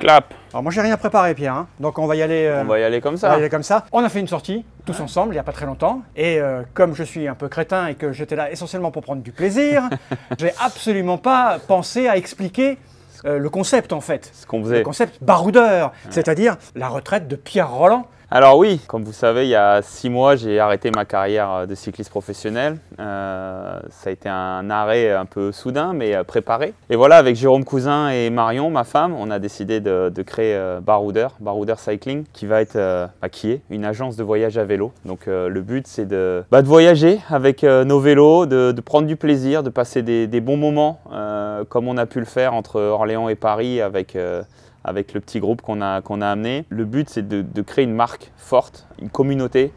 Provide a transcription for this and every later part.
Clap. Alors moi j'ai rien préparé Pierre, hein. donc on va y aller. euh, On va y aller comme on va ça. y aller comme ça. On a fait une sortie tous ensemble il n'y a pas très longtemps et euh, comme je suis un peu crétin et que j'étais là essentiellement pour prendre du plaisir, j'ai absolument pas pensé à expliquer euh, le concept en fait. Ce qu'on Le faisait. concept baroudeur, c'est-à-dire la retraite de Pierre Roland. Alors oui, comme vous savez, il y a six mois, j'ai arrêté ma carrière euh, de cycliste professionnel. Euh, ça a été un arrêt un peu soudain, mais euh, préparé. Et voilà, avec Jérôme Cousin et Marion, ma femme, on a décidé de, créer Baroudeur, Baroudeur Cycling, qui va être, bah, qui est une agence de voyage à vélo. Donc le but, c'est de, bah, de voyager avec nos vélos, de, prendre du plaisir, de passer des, des bons moments, comme on a pu le faire entre Orléans et Paris avec avec le petit groupe qu'on a, qu'on a amené. Le but, c'est de, créer une marque forte, une communauté,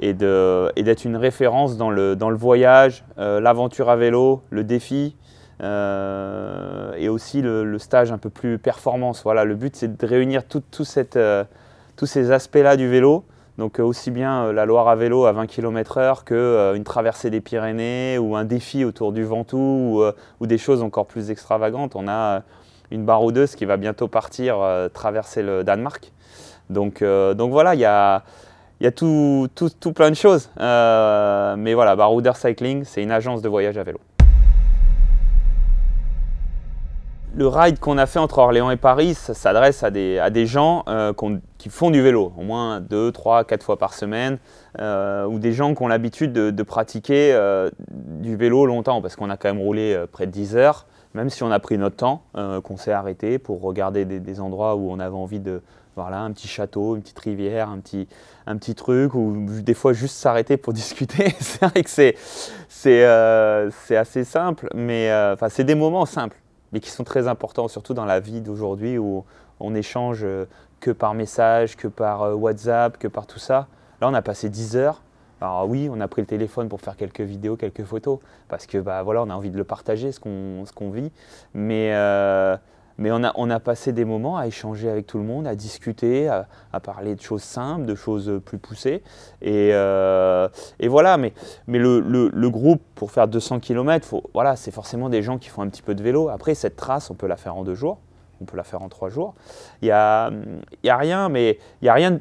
et d'être une référence dans le, dans le voyage, euh, l'aventure à vélo, le défi, euh, et aussi le, stage un peu plus performance. Voilà, le but, c'est de réunir tout, tout cette, euh, tous ces aspects-là du vélo. Donc aussi bien la Loire à vélo à 20 km/h que euh, une traversée des Pyrénées ou un défi autour du Ventoux ou, ou des choses encore plus extravagantes. On a une baroudeuse qui va bientôt partir euh, traverser le Danemark. Donc, euh, donc voilà, il y a, tout, plein de choses. Euh, mais voilà, Baroudeur Cycling, c'est une agence de voyage à vélo. Le ride qu'on a fait entre Orléans et Paris, s'adresse à des, gens qui font du vélo, au moins 2, 3, 4 fois par semaine, ou des gens qui ont l'habitude de, de pratiquer du vélo longtemps, parce qu'on a quand même roulé près de 10 heures, même si on a pris notre temps, euh, qu'on s'est arrêté pour regarder des, endroits où on avait envie de, voilà, un petit château, une petite rivière, un petit, un petit truc, ou des fois juste s'arrêter pour discuter. c'est vrai que c'est, c'est, euh, assez simple, mais euh, enfin, c'est des moments simples, mais qui sont très importants, surtout dans la vie d'aujourd'hui où on échange que par message, que par WhatsApp, que par tout ça. Là, on a passé 10 heures. Alors oui, on a pris le téléphone pour faire quelques vidéos, quelques photos, parce que bah, voilà, on a envie de le partager, ce qu'on, vit. Mais, euh, mais on, a, on a passé des moments à échanger avec tout le monde, à discuter, à, parler de choses simples, de choses plus poussées. Et, euh, et voilà, mais, mais le, le- le groupe, pour faire 200 km, voilà, c'est forcément des gens qui font un petit peu de vélo. Après, cette trace, on peut la faire en deux jours, on peut la faire en trois jours. Il n'y a, y a rien, mais il y a rien.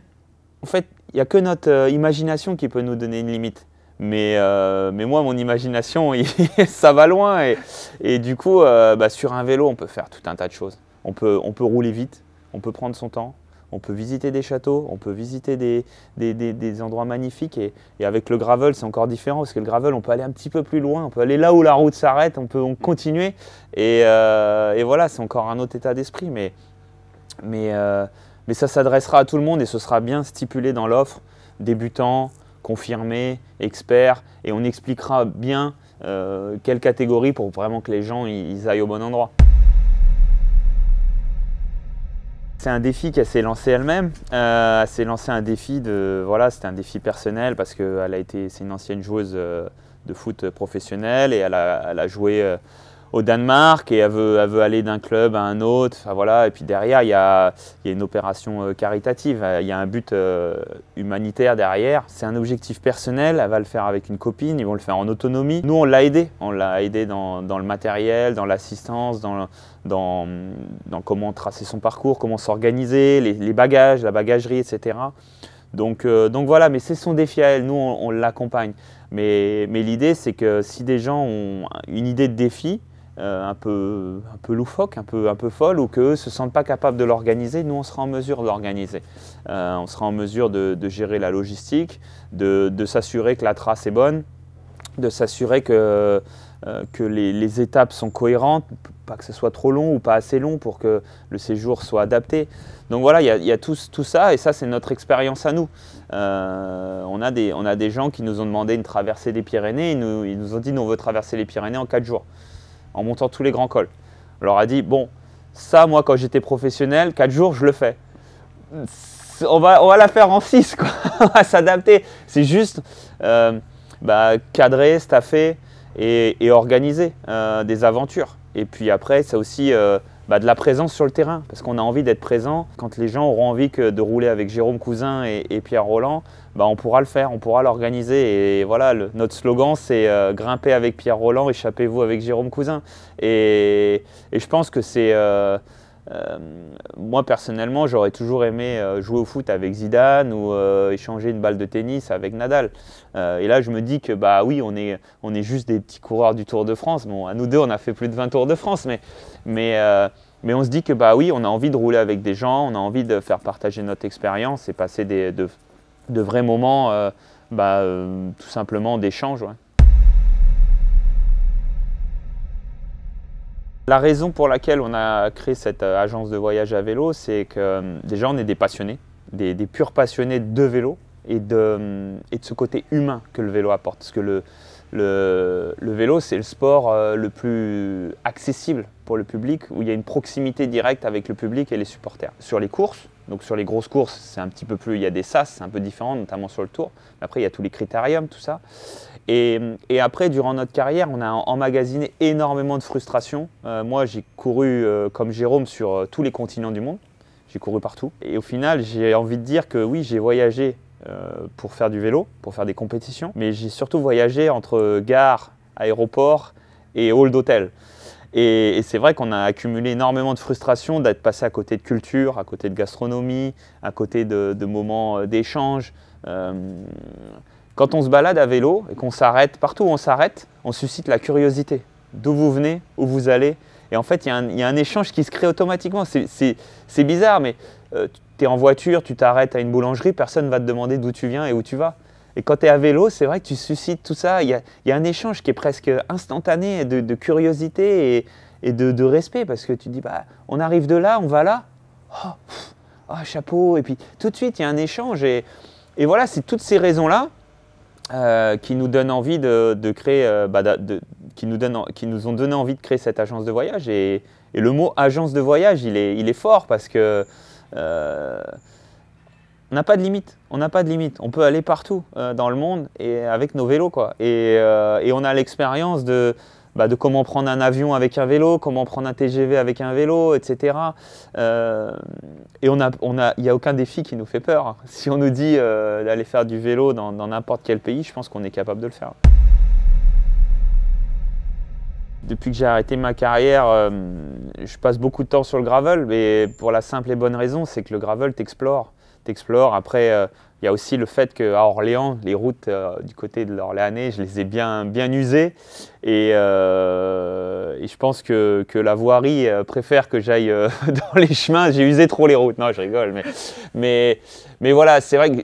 En fait, n'y a que notre euh, imagination qui peut nous donner une limite. Mais, euh, mais moi, mon imagination, il- ça va loin. Et, du coup, euh, bah, sur un vélo, on peut faire tout un tas de choses. On peut, rouler vite, on peut prendre son temps, on peut visiter des châteaux, on peut visiter des, endroits magnifiques. Et, avec le gravel, c'est encore différent parce que le gravel, on peut aller un petit peu plus loin, on peut aller là où la route s'arrête, on peut on continuer. Et, voilà, c'est encore un autre état d'esprit. Mais, mais, mais ça s'adressera à tout le monde et ce sera bien stipulé dans l'offre, débutant, confirmé, expert, et on expliquera bien euh, quelle catégorie pour vraiment que les gens aillent au bon endroit. C'est un défi qu'elle s'est lancé elle-même. Euh, elle s'est lancé un défi de voilà, c'était un défi personnel parce que elle a été, c'est une ancienne joueuse euh, de foot professionnelle et elle a, joué euh, au Danemark et elle veut, elle veut aller d'un club à un autre. Enfin, voilà. Et puis derrière, il y a, y a une opération euh, caritative. Il y a un but euh, humanitaire derrière. C'est un objectif personnel. Elle va le faire avec une copine. Ils vont le faire en autonomie. Nous, on l'a aidé. On l'a aidé dans, dans le matériel, dans l'assistance, dans, dans, dans comment tracer son parcours, comment s'organiser, les, bagages, la bagagerie, etc. Donc, euh, donc voilà, mais c'est son défi à elle. Nous, on, on l'accompagne. Mais, mais l'idée, c'est que si des gens ont une idée de défi, euh, un, peu, loufoque, un peu, folle, ou qu'eux ne se sentent pas capables de l'organiser, nous, on sera en mesure de l'organiser. Euh, on sera en mesure de, gérer la logistique, de, s'assurer que la trace est bonne, de s'assurer que, euh, les, étapes sont cohérentes, pas que ce soit trop long ou pas assez long pour que le séjour soit adapté. Donc voilà, il y a, tout, ça, et ça, c'est notre expérience à nous. On, a des, gens qui nous ont demandé une traversée des Pyrénées, ils nous, ont dit, on veut traverser les Pyrénées en 4 jours en montant tous les grands cols. On leur a dit, bon, ça, moi, quand j'étais professionnel, 4 jours, je le fais. On va, on va la faire en 6, quoi. on va s'adapter. C'est juste euh, bah, cadrer, staffer et, organiser euh, des aventures. Et puis après, c'est aussi euh, bah, de la présence sur le terrain, parce qu'on a envie d'être présent. Quand les gens auront envie que de rouler avec Jérôme Cousin et, Pierre Roland, bah, on pourra le faire, on pourra l'organiser. Et voilà, notre slogan, c'est euh, grimper avec Pierre Roland, échappez-vous avec Jérôme Cousin. Et, et je pense que c'est euh, moi personnellement, j'aurais toujours aimé jouer au foot avec Zidane ou échanger une balle de tennis avec Nadal. et là, je me dis que bah oui, on est, on est juste des petits coureurs du Tour de France. Bon, à nous deux, on a fait plus de 20 Tours de France, mais, mais, mais on se dit que bah oui, on a envie de rouler avec des gens, on a envie de faire partager notre expérience et passer des, de, vrais moments, euh, bah, euh, tout simplement d'échange. La raison pour laquelle on a créé cette euh, agence de voyage à vélo, c'est que déjà on est des passionnés, des, purs passionnés de vélo et de, et de ce côté humain que le vélo apporte. Parce que le, le, vélo, c'est le sport le plus accessible pour le public, où il y a une proximité directe avec le public et les supporters. Sur les courses, donc sur les grosses courses, c'est un petit peu plus, il y a des sas, c'est un peu différent, notamment sur le tour. Après, il y a tous les critériums, tout ça. Et, après, durant notre carrière, on a emmagasiné énormément de frustration. Euh, moi, j'ai couru euh, comme Jérôme sur euh, tous les continents du monde. J'ai couru partout. Et au final, j'ai envie de dire que oui, j'ai voyagé pour faire du vélo, pour faire des compétitions, mais j'ai surtout voyagé entre gare, aéroport et hall d'hôtel. Et, c'est vrai qu'on a accumulé énormément de frustration d'être passé à côté de culture, à côté de gastronomie, à côté de, moments euh, d'échange. Quand on se balade à vélo et qu'on s'arrête, partout où on s'arrête, on suscite la curiosité. D'où vous venez, où vous allez. Et en fait, il y, a un échange qui se crée automatiquement. C'est bizarre, mais euh, tu es en voiture, tu t'arrêtes à une boulangerie, personne ne va te demander d'où tu viens et où tu vas. Et quand tu es à vélo, c'est vrai que tu suscites tout ça. Il y a, un échange qui est presque instantané de, curiosité et, de, respect parce que tu dis, bah, on arrive de là, on va là. Oh, oh chapeau. Et puis tout de suite, il y a un échange. Et, voilà, c'est toutes ces raisons-là euh, qui nous donnent envie de, créer, euh, bah, qui, nous qui nous ont donné envie de créer cette agence de voyage. Et, le mot agence de voyage, il est, il est fort parce que. Euh, on n'a pas de limite. On n'a pas de limite. On peut aller partout dans le monde et avec nos vélos quoi. Et, on a l'expérience de, bah, de comment prendre un avion avec un vélo, comment prendre un TGV avec un vélo, etc. Euh, et on a, on a, il n'y a aucun défi qui nous fait peur. Si on nous dit d'aller faire du vélo dans n'importe quel pays, je pense qu'on est capable de le faire. Depuis que j'ai arrêté ma carrière, je passe beaucoup de temps sur le gravel, mais pour la simple et bonne raison, c'est que le gravel t'explore explore. Après, euh, il y a aussi le fait qu'à Orléans, les routes euh, du côté de l'Orléanais, je les ai bien, bien usées. Et, euh, je pense que, que la voirie préfère que j'aille dans les chemins. J'ai usé trop les routes. Non, je rigole. Mais, mais voilà, c'est vrai que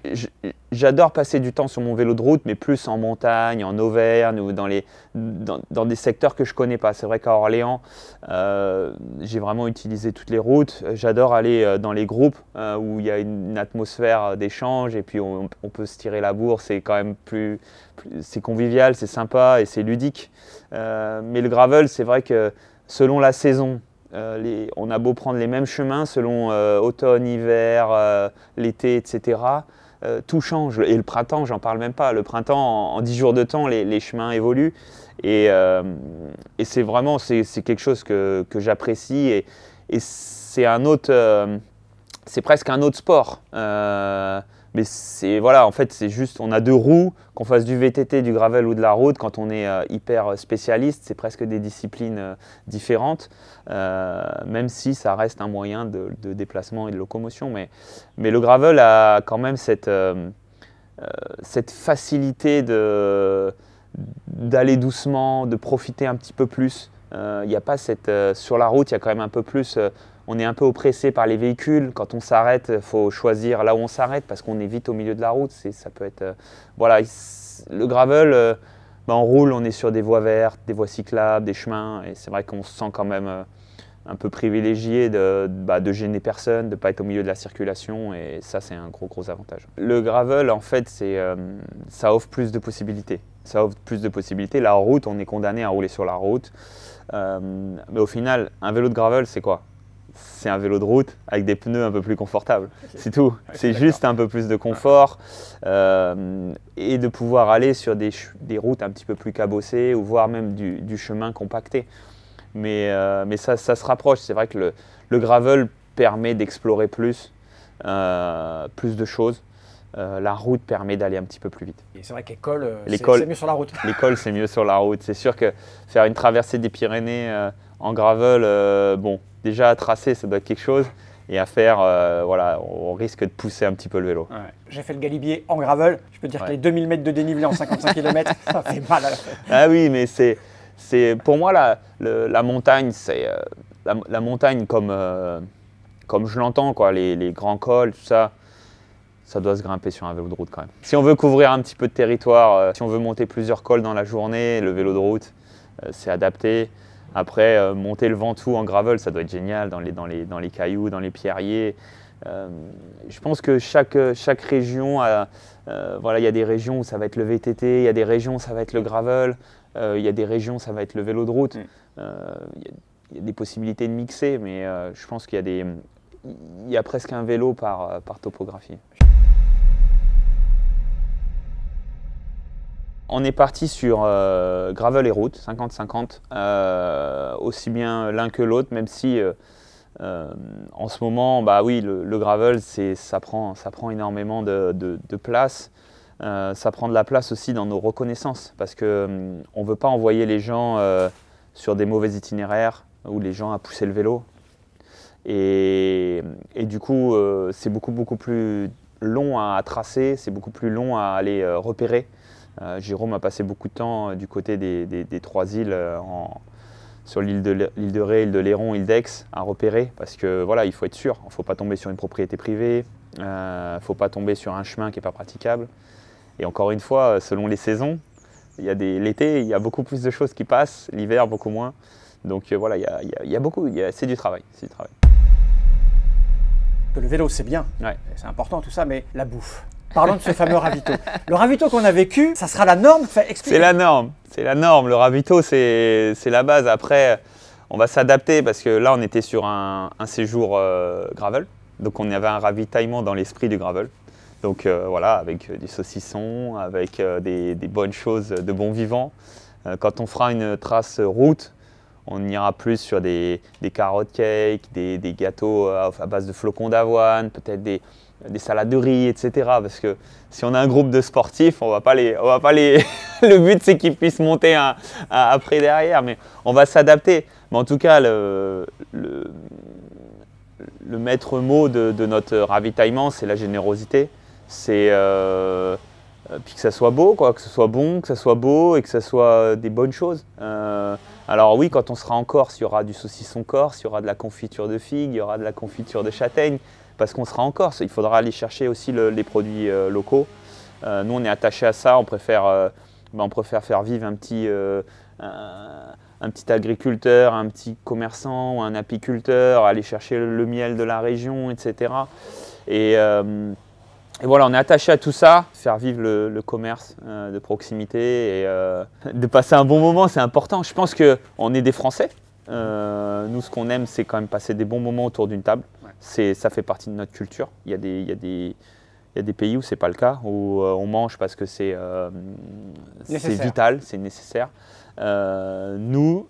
j'adore passer du temps sur mon vélo de route, mais plus en montagne, en Auvergne ou dans, les, dans, des secteurs que je connais pas. C'est vrai qu'à Orléans, euh, j'ai vraiment utilisé toutes les routes. J'adore aller euh, dans les groupes euh, où il y a une, atmosphère d'échange et puis on, peut se tirer la bourre. C'est quand même plus, c'est convivial, c'est sympa et c'est ludique. mais le gravel, c'est vrai que selon la saison, on a beau prendre les mêmes chemins selon automne, hiver, l'été, etc. Euh, tout change. Et le printemps, j'en parle même pas. Le printemps, en, dix 10 jours de temps, les, chemins évoluent. Et, euh, c'est vraiment quelque chose que, j'apprécie. Et. Euh, c'est presque un autre sport. Mais c'est voilà, en fait, c'est juste, on a deux roues, qu'on fasse du VTT, du gravel ou de la route. Quand on est euh, hyper spécialiste, c'est presque des disciplines euh, différentes, euh, même si ça reste un moyen de, déplacement et de locomotion. Mais, mais le gravel a quand même cette, cette facilité d'aller doucement, de profiter un petit peu plus. Il n'y a pas cette, sur la route, il y a quand même un peu plus on est un peu oppressé par les véhicules. Quand on s'arrête, il faut choisir là où on s'arrête parce qu'on est vite au milieu de la route. Ça peut être, euh, voilà, le gravel, euh, bah, on roule, on est sur des voies vertes, des voies cyclables, des chemins, et c'est vrai qu'on se sent quand même euh, un peu privilégié de, bah, gêner personne, de ne pas être au milieu de la circulation, et ça c'est un gros gros avantage. Le gravel, en fait, ça offre plus de possibilités. Ça offre plus de possibilités. La route, on est condamné à rouler sur la route. mais au final, un vélo de gravel, c'est quoi? C'est un vélo de route avec des pneus un peu plus confortables. C'est tout. c'est juste un peu plus de confort euh, et de pouvoir aller sur des, routes un petit peu plus cabossées ou voire même du, chemin compacté. Mais, euh, mais ça, ça, se rapproche. C'est vrai que le, gravel permet d'explorer plus, euh, plus de choses. La route permet d'aller un petit peu plus vite. Et c'est vrai qu'école, c'est mieux sur la route. L'école, c'est mieux sur la route. C'est sûr que faire une traversée des Pyrénées en gravel, bon, déjà à tracer, ça doit être quelque chose. Et à faire, voilà, on risque de pousser un petit peu le vélo. J'ai fait le Galibier en gravel. Je peux dire que les 2000 mètres de dénivelé en 55 km, ça fait mal à la Ah oui, mais c'est c'est pour moi la, la montagne, c'est euh, la, montagne comme, euh, comme je l'entends, quoi, les, les, grands cols, tout ça, ça doit se grimper sur un vélo de route quand même. Si on veut couvrir un petit peu de territoire, euh, si on veut monter plusieurs cols dans la journée, le vélo de route, c'est adapté. Après, monter le Ventoux en gravel, ça doit être génial dans les, dans les, dans les cailloux, dans les pierriers. je pense que chaque, chaque région a, voilà, il y a des régions où ça va être le VTT, il y a des régions où ça va être le gravel. Euh, il y a des régions, ça va être le vélo de route. Mm. Euh, il y, a des possibilités de mixer, mais euh, je pense qu'il y a des, il y a presque un vélo par, par topographie. On est parti sur gravel et route, 50-50, aussi bien l'un que l'autre, même si en ce moment, bah oui, le, gravel, ça prend, ça prend énormément de, place. Euh, ça prend de la place aussi dans nos reconnaissances parce qu'on hum, ne veut pas envoyer les gens euh, sur des mauvais itinéraires où les gens à pousser le vélo. Et, du coup, euh, c'est beaucoup, beaucoup plus long à, tracer, c'est beaucoup plus long à aller repérer. Jérôme a passé beaucoup de temps du côté des, trois îles sur l'île de, l'île de Ré, l'île de Léron, l'île d'Aix à repérer parce que voilà, il faut être sûr, il ne faut pas tomber sur une propriété privée, il ne faut pas tomber sur un chemin qui n'est pas praticable. Et encore une fois, selon les saisons, il y a des, l'été, il y a beaucoup plus de choses qui passent, l'hiver, beaucoup moins. Donc euh, voilà, il y a, il y a beaucoup, c'est du travail. C'est du travail. Le vélo, c'est bien, c'est important tout ça, mais la bouffe. Parlons de ce fameux ravito. Le ravito qu'on a vécu, ça sera la norme C'est la norme, c'est la norme. Le ravito, c'est, la base. Après, on va s'adapter parce que là, on était sur un, séjour euh, gravel. Donc on avait un ravitaillement dans l'esprit du gravel. Donc euh, voilà, avec euh, du saucisson, avec des, bonnes choses de bon vivant. quand on fera une trace route, on ira plus sur des, carottes cakes, des, gâteaux à, base de flocons d'avoine, peut-être des, salades de riz, etc. Parce que si on a un groupe de sportifs, on va pas les, on va pas les. le but c'est qu'ils puissent monter après derrière, mais on va s'adapter. Mais en tout cas, le, le, maître mot de, de notre ravitaillement, c'est la générosité c'est euh, euh, puis que ça soit beau, quoi, que ce soit bon, que ça soit beau et que ça soit des bonnes choses. Euh, alors oui, quand on sera en Corse, il y aura du saucisson corse, il y aura de la confiture de figues, il y aura de la confiture de châtaigne, parce qu'on sera en Corse. Il faudra aller chercher aussi les produits locaux. nous, on est attaché à ça. On préfère, ben, on préfère faire vivre un petit, un, petit agriculteur, un petit commerçant ou un apiculteur, aller chercher le, miel de la région, etc. Et voilà, on est attaché à tout ça, faire vivre le, commerce euh, de proximité et euh, de passer un bon moment, c'est important. Je pense qu'on est des Français. Euh, nous, ce qu'on aime, c'est quand même passer des bons moments autour d'une table. C'est, ça fait partie de notre culture. Il y a des, il y a des, il y a des pays où c'est pas le cas, où on mange parce que c'est, c'est vital, c'est nécessaire. nous,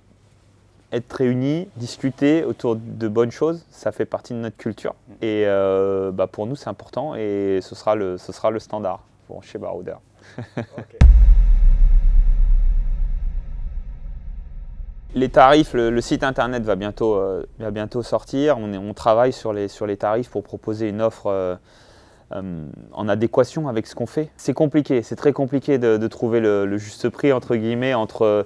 être réunis, discuter autour de bonnes choses, ça fait partie de notre culture. Mm. Et euh, bah, pour nous, c'est important et ce sera le, ce sera le standard pour chez Barouder. Les tarifs, le, site internet va bientôt, euh, sortir. On, travaille sur les, sur les tarifs pour proposer une offre euh, en adéquation avec ce qu'on fait. C'est compliqué, c'est très compliqué de, trouver le, le, juste prix entre guillemets entre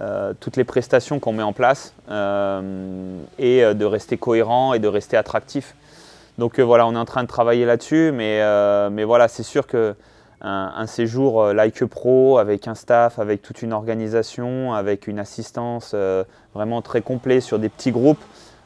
euh, toutes les prestations qu'on met en place euh, et euh, de rester cohérent et de rester attractif. Donc voilà, on est en train de travailler là-dessus, mais, mais voilà, c'est sûr que un, séjour like pro avec un staff, avec toute une organisation, avec une assistance vraiment très complet sur des petits groupes,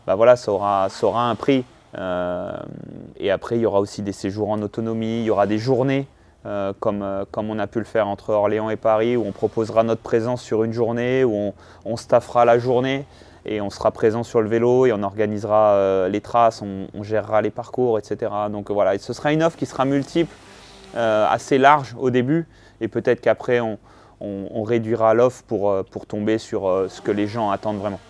bah voilà, ça aura, un prix. et après, il y aura aussi des séjours en autonomie, il y aura des journées euh, comme, euh, on a pu le faire entre Orléans et Paris, où on proposera notre présence sur une journée, où on, staffera la journée et on sera présent sur le vélo et on organisera euh, les traces, on, gérera les parcours, etc. Donc voilà, ce sera une offre qui sera multiple, assez large au début, et peut-être qu'après on, on, réduira l'offre pour, pour tomber sur ce que les gens attendent vraiment.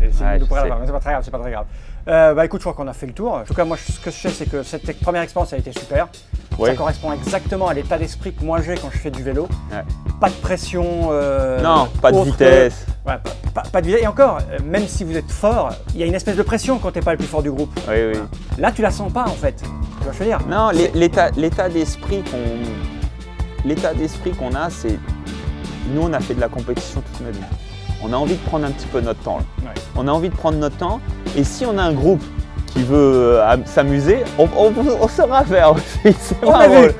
C'est pas très grave, c'est pas très grave. Euh, bah écoute, je crois qu'on a fait le tour. En tout cas, moi, ce que je sais, c'est que cette première expérience a été super. Ouais. Ça correspond exactement à l'état d'esprit que moi j'ai quand je fais du vélo. Ouais. Pas de pression. euh, Non, pas de que- vitesse. Ouais, pas, pas- pas de vitesse. Et encore, euh, même si vous êtes fort, il y a une espèce de pression quand t'es pas le plus fort du groupe. Oui, oui. Là, tu la sens pas en fait. Tu vois ce que je veux dire Non, l'é- l'état, d'esprit qu'on, l'état d'esprit qu'on a, c'est nous, on a fait de la compétition toute notre vie. On a envie de prendre un petit peu notre temps. Ouais. On a envie de prendre notre temps. Et si on a un groupe qui veut euh, am- s'amuser, on, on- on saura faire aussi. A vu.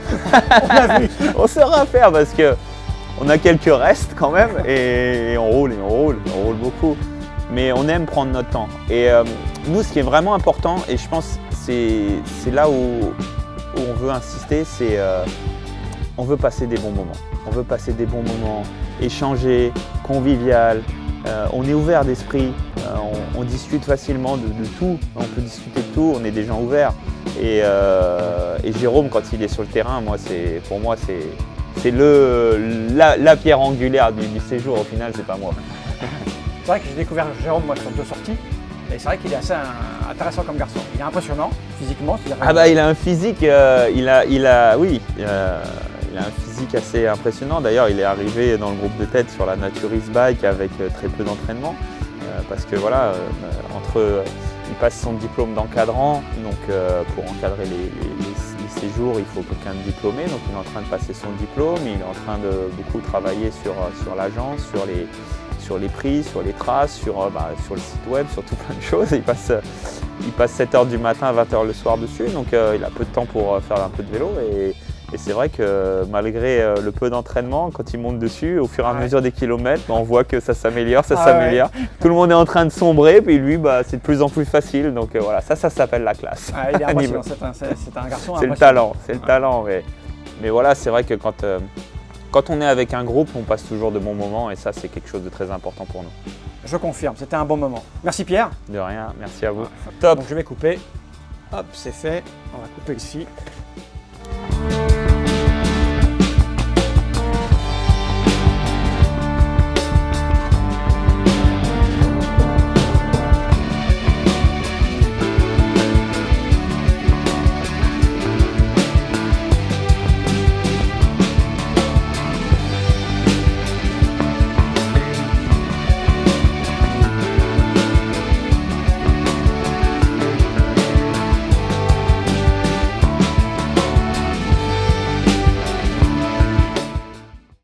On a vu. on saura faire parce que on a quelques restes quand même et, on roule et on roule, on roule beaucoup. Mais on aime prendre notre temps. Et euh, nous, ce qui est vraiment important, et je pense c'est là où, on veut insister, c'est euh, on veut passer des bons moments. On veut passer des bons moments, échanger, convivial. Euh, on est ouvert d'esprit, euh, on, discute facilement de, tout, on peut discuter de tout, on est des gens ouverts. Et, Jérôme, quand il est sur le terrain, moi, pour moi, c'est, la, la pierre angulaire du, du séjour. Au final, c'est pas moi. C'est vrai que j'ai découvert Jérôme moi sur deux sorties. Et c'est vrai qu'il est assez intéressant comme garçon. Il est impressionnant physiquement. Ah bah, il a un physique, euh, il a, il a, oui, euh, il a un physique assez impressionnant. D'ailleurs, il est arrivé dans le groupe de tête sur la Naturist Bike avec euh, très peu d'entraînement, euh, parce que voilà, entre, il passe son diplôme d'encadrant, donc pour encadrer les, les- séjours, il faut quelqu'un de diplômé. Donc, il est en train de passer son diplôme, il est en train de beaucoup travailler sur, sur l'agence, sur les sur les prix, sur les traces, sur, euh, bah, sur le site web, sur tout plein de choses. Il passe, euh, il passe 7h du matin à 20h le soir dessus, donc euh, il a peu de temps pour faire un peu de vélo. Et, et c'est vrai que malgré le peu d'entraînement, quand il monte dessus, au fur et à Ouais. mesure des kilomètres, bah, on voit que ça s'améliore, ça Ah s'améliore. Tout le monde est en train de sombrer, puis lui, bah, c'est de plus en plus facile. Donc euh, voilà, ça, ça s'appelle la classe. Ah. C'est un, c'est- c'est un garçon C'est le talent, c'est le talent. Mais, mais voilà, c'est vrai que quand, euh, quand on est avec un groupe, on passe toujours de bons moments et ça, c'est quelque chose de très important pour nous. Je confirme, c'était un bon moment. Merci Pierre. De rien, merci à vous. Top. Donc je vais couper. Hop, c'est fait. On va couper ici.